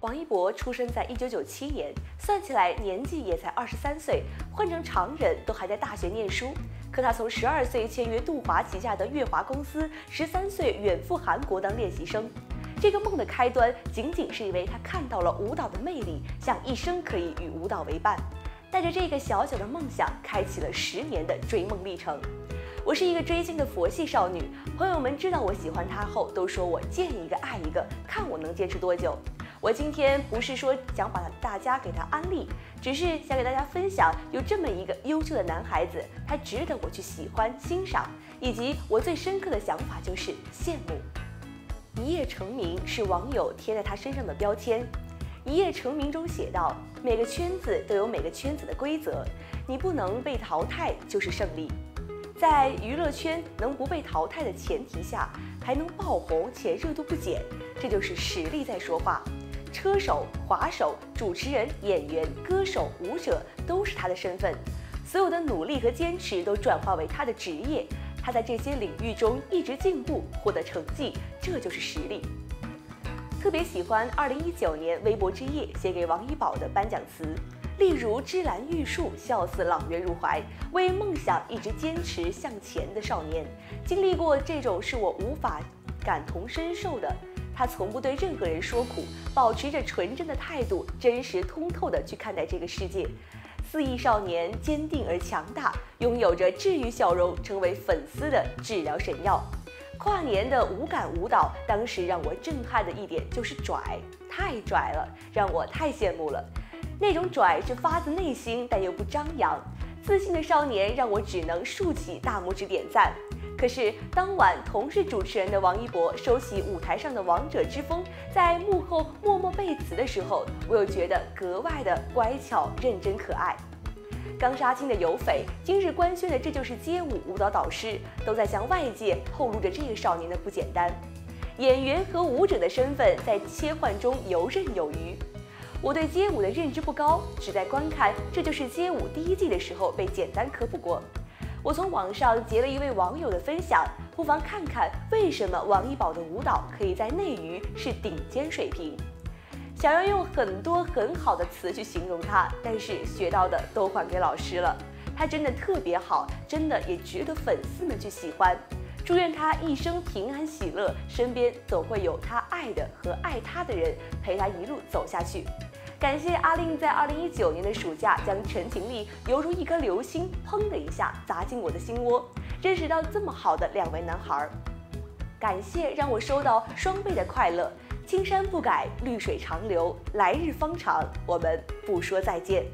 王一博出生在一九九七年，算起来年纪也才二十三岁，换成常人都还在大学念书。可他从十二岁签约杜华旗下的乐华公司，十三岁远赴韩国当练习生。这个梦的开端，仅仅是因为他看到了舞蹈的魅力，想一生可以与舞蹈为伴。带着这个小小的梦想，开启了十年的追梦历程。我是一个追星的佛系少女，朋友们知道我喜欢他后，都说我见一个爱一个，看我能坚持多久。我今天不是说想把大家给他安利，只是想给大家分享，有这么一个优秀的男孩子，他值得我去喜欢欣赏，以及我最深刻的想法就是羡慕。一夜成名是网友贴在他身上的标签。一夜成名中写道：每个圈子都有每个圈子的规则，你不能被淘汰就是胜利。在娱乐圈能不被淘汰的前提下，还能爆红且热度不减，这就是实力在说话。车手、滑手、主持人、演员、歌手、舞者都是他的身份，所有的努力和坚持都转化为他的职业。他在这些领域中一直进步，获得成绩，这就是实力。特别喜欢2019年微博之夜写给王一宝的颁奖词，例如芝兰玉树，笑似朗月入怀，为梦想一直坚持向前的少年，经历过这种是我无法感同身受的。他从不对任何人说苦，保持着纯真的态度，真实通透的去看待这个世界。四亿少年坚定而强大，拥有着治愈笑容，成为粉丝的治疗神药。跨年的无感舞蹈，当时让我震撼的一点就是拽，太拽了，让我太羡慕了。那种拽是发自内心，但又不张扬。自信的少年让我只能竖起大拇指点赞。可是当晚同是主持人的王一博收起舞台上的王者之风，在幕后默默背词的时候，我又觉得格外的乖巧、认真、可爱。刚杀青的有匪，今日官宣的这就是街舞舞蹈导师，都在向外界透露着这个少年的不简单。演员和舞者的身份在切换中游刃有余。我对街舞的认知不高，只在观看《这就是街舞》第一季的时候被简单科普过。我从网上截了一位网友的分享，不妨看看为什么王一宝的舞蹈可以在内娱是顶尖水平。想要用很多很好的词去形容他，但是学到的都还给老师了。他真的特别好，真的也值得粉丝们去喜欢。祝愿他一生平安喜乐，身边总会有他爱的和爱他的人陪他一路走下去。感谢阿令在二零一九年的暑假将陈情令犹如一颗流星，砰的一下砸进我的心窝，认识到这么好的两位男孩。感谢让我收到双倍的快乐。青山不改，绿水长流，来日方长。我们不说再见。